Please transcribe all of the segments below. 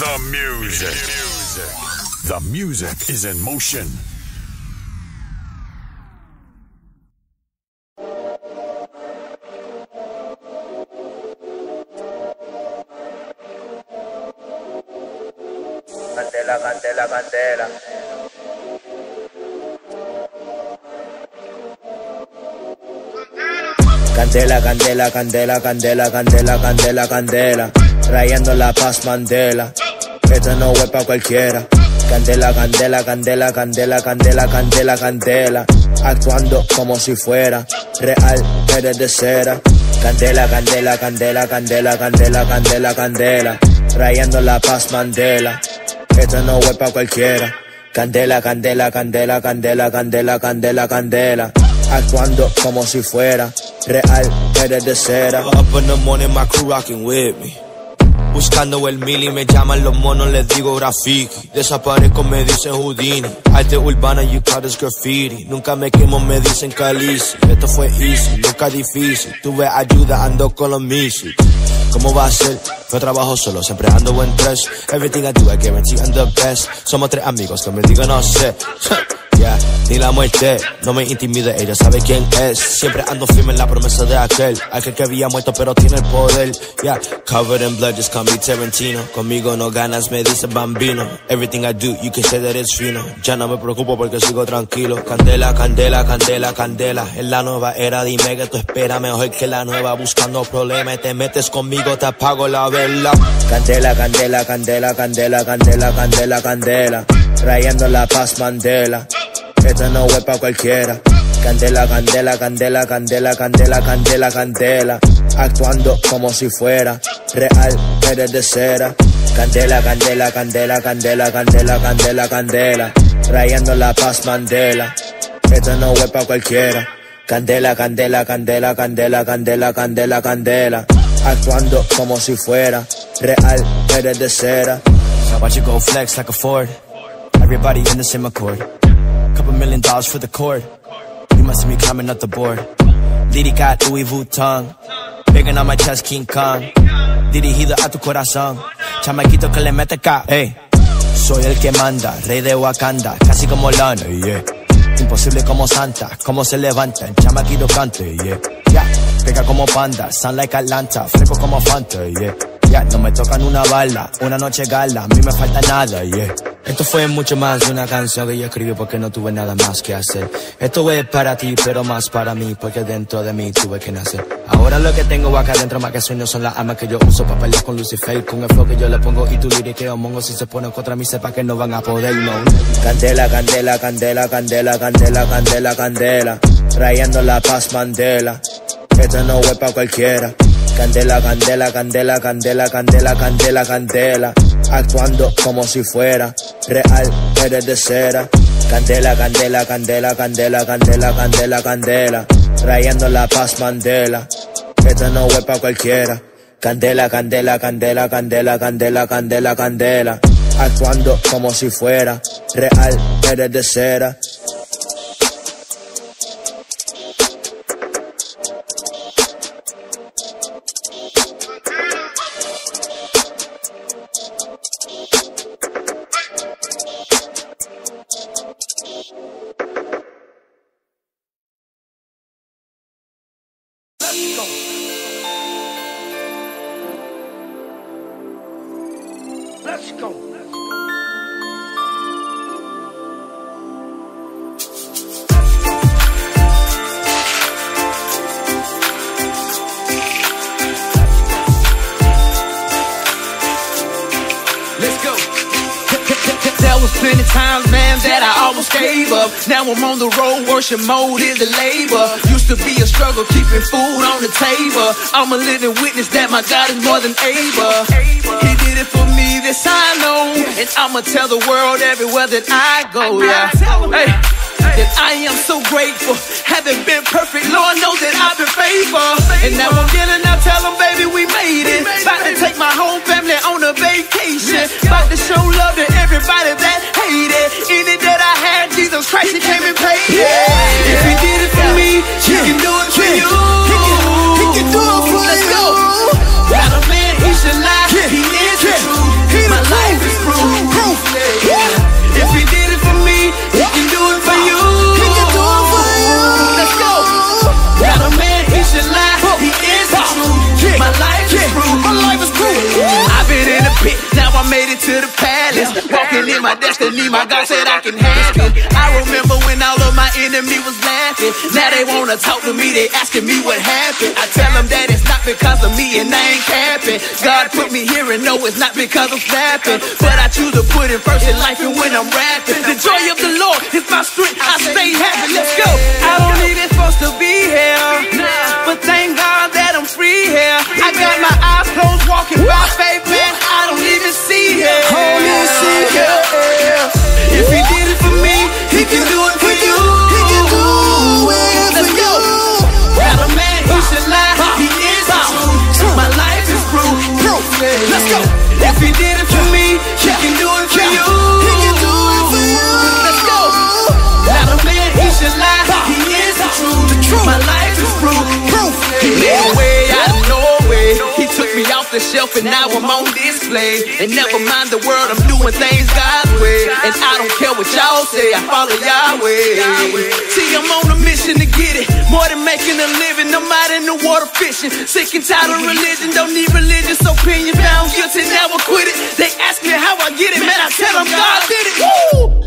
The music. The music is in motion. Candela, candela, candela, candela, candela, candela, candela. Trayendo la paz Mandela. Esto no es pa' cualquiera. Candela, candela, candela, candela, candela, candela, candela. Actuando como si fuera real, eres de cera. Candela, candela, candela, candela, candela, candela, candela. Trayendo la paz Mandela. Esto no es pa' cualquiera. Candela, candela, candela, candela, candela, candela, candela. Actuando como si fuera real, eres de cera. Up in the morning, my crew rocking with me. Buscando el mil y me llaman los monos, les digo graffiti. Desaparezco, me dicen Houdini. Arte urbana, you call this graffiti. Nunca me quemo, me dicen Calici. Esto fue easy, nunca difícil. Tuve ayuda, ando con los misis. ¿Cómo va a ser? Fue trabajo solo, siempre ando en tres. Everything I do, I guarantee I'm the best. Somos tres amigos que me digan no sé. Ni la muerte no me intimida, ella sabe quién es. Siempre ando firme en la promesa de aquel, aquel que había muerto pero tiene el poder. Yeah, covered in blood, just call me Tarantino. Conmigo no ganas, me dice bambino. Everything I do, you can say that it's fino. Ya no me preocupo porque sigo tranquilo. Candela, candela, candela, candela. En la nueva era, dime que tú esperas mejor que la nueva. Buscando problemas, te metes conmigo, te apago la vela. Candela, candela, candela, candela, candela, candela, candela. Trayendo la paz Mandela. Esto no es pa' cualquiera. Candela, candela, candela, candela, candela, candela, candela. Actuando como si fuera real, eres de cera. Candela, candela, candela, candela, candela, candela, candela. Trayendo la paz Mandela. Esto no es pa' cualquiera. Candela, candela, candela, candela, candela, candela, candela. Actuando como si fuera real, eres de cera. Watch you go flex like a Ford. Everybody in the same accord. Million dollars for the court. You must see me climbing up the board. Diddy got Louis Vuitton. Bigger on my chest, King Kong. Dirigido a tu corazón. Chamaquito que le mete ca. Hey. Soy el que manda, rey de Wakanda. Casi como Lana, yeah. Imposible como Santa, como se levantan. Chamaquito cante, yeah. Yeah. Pega como panda, sound like Atlanta. Fresco como Fanta, yeah. Ya, no me tocan una bala, una noche gala, a mí me falta nada, yeah. Esto fue mucho más de una canción que yo escribí porque no tuve nada más que hacer. Esto es para ti, pero más para mí, porque dentro de mí tuve que nacer. Ahora lo que tengo acá dentro más que sueño son las armas que yo uso para pelear con Lucifer, con el flow que yo le pongo y tu liriqueo mongo si se ponen contra mí sepa que no van a poder, no. Candela, candela, candela, candela, candela, candela, candela. Trayendo la paz Mandela. Esto no es pa' cualquiera. Candela, candela, candela, candela, candela, candela, candela. Actuando como si fuera real, eres de cera. Candela, candela, candela, candela, candela, candela, candela. Trayendo la paz Mandela. Esto no es pa' cualquiera. Candela, candela, candela, candela, candela, candela, candela. Actuando como si fuera real, eres de cera. Times, man, that I almost gave up. Now I'm on the road, worship mode is the labor. Used to be a struggle keeping food on the table. I'm a living witness that my God is more than able. He did it for me, this I know. And I'ma tell the world everywhere that I go, yeah. Hey. That I am so grateful. Haven't been perfect, Lord knows that I've been faithful. And now I'm getting out, tell them, baby, we made it. About to take my whole family on a vacation. About to show love in my destiny. My God said I can have it. I remember when all of my enemies was laughing. Now they wanna talk to me, they asking me what happened. I tell them that it's not because of me and I ain't capping. God put me here and no, it's not because I'm snapping. But I choose to put it first in life and when I'm rapping. The joy of the Lord is my strength. I stay happy. Let's go. The shelf and now I'm on display. And never mind the world, I'm doing things God's way. And I don't care what y'all say, I follow Yahweh. See, I'm on a mission to get it. More than making a living, I'm out in the water fishing. Sick and tired of religion, don't need religious opinion. Found guilty, never quit it. They ask me how I get it, man, I tell them God did it. Woo!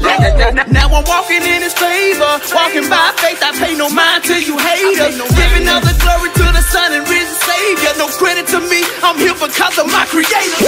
Now I'm walking in his favor. Walking by faith, I pay no mind to you haters. Because of my Creator.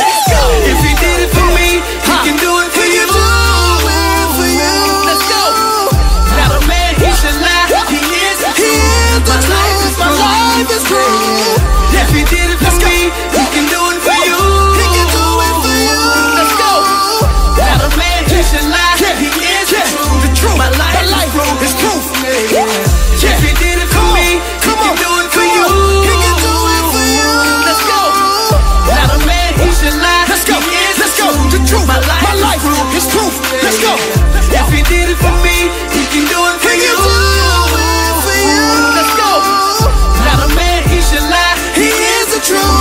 true.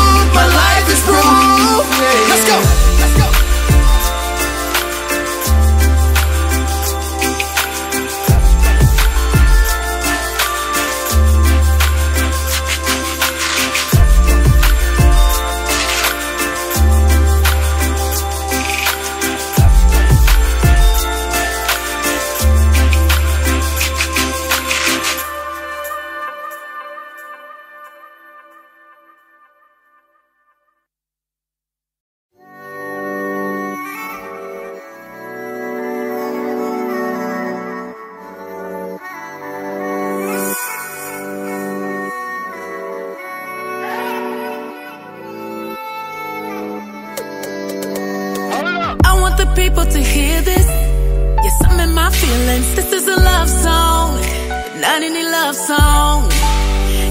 Love song.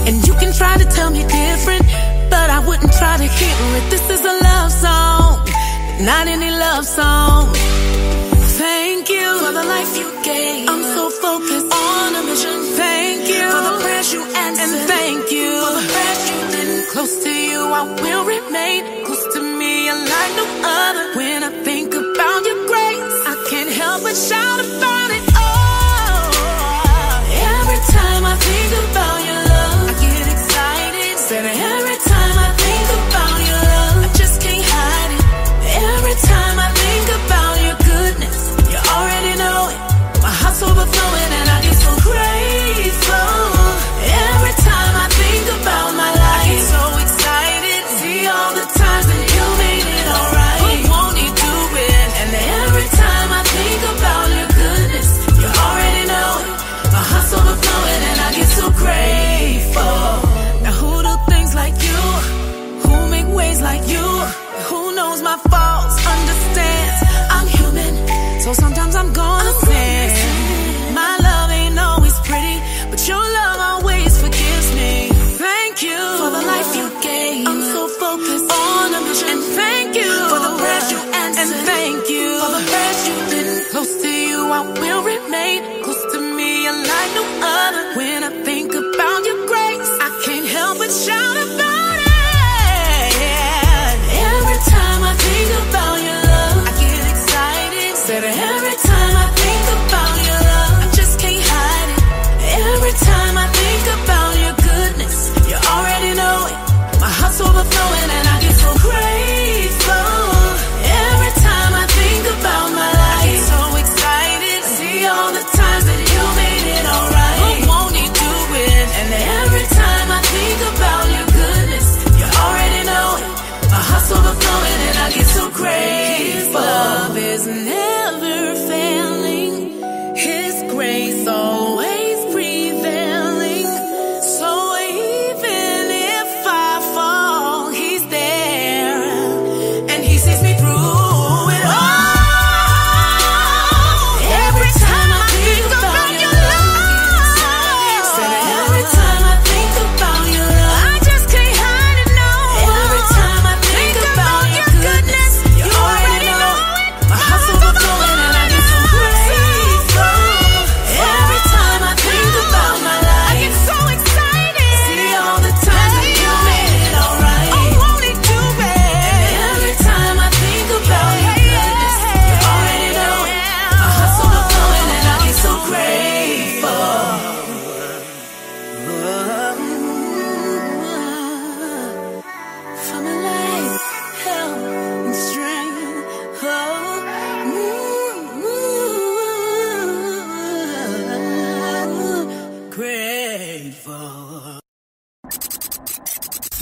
And you can try to tell me different, but I wouldn't try to hear it. This is a love song, not any love song. Thank you for the life you gave. I'm so focused on a mission. Thank you for the prayers you answered. And thank you for the prayers you didn't. Close to you, I will remain. Close to me, like no other. When I think about your grace, I can't help but shout about it. I will remain. Close to me, like no other. When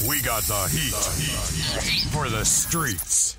We got the heat for the streets.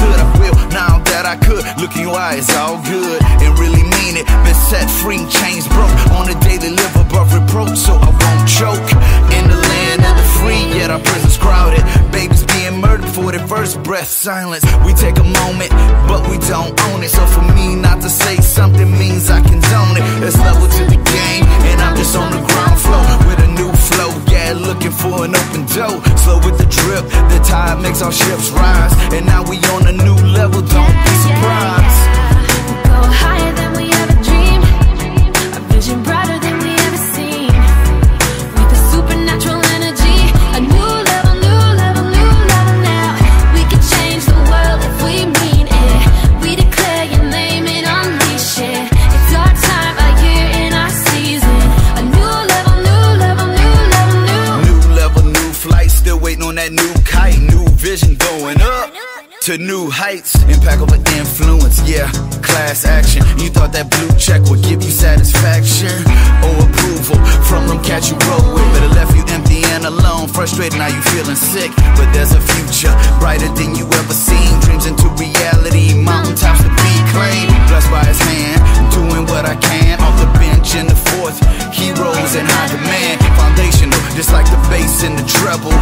Understood. I will now that I could. Look in your eyes, all good and really mean it. Been set free, chains broke. On a daily live above reproach, so I won't choke. In the land of the free, yet our prison's crowded. Babies being murdered for their first breath. Silence. We take a moment, but we don't own it. So for me not to say something means I condone it. Let's level to the game, and I'm just on the ground floor with a new flow. Yeah, looking for an open door. Slow with the drip, the tide makes our ships rise, and now we waiting on that new kite. New vision going up to new heights. Impact over influence, yeah. Class action. You thought that blue check would give you satisfaction or approval from them cats you roll with, but it left you empty and alone. Frustrated, now you feeling sick. But there's a future brighter than you ever seen. Dreams into reality, mountaintops to be claimed. Blessed by his hand, doing what I can off the bench in the fourth. Heroes in high demand, foundational, just like the bass and the treble.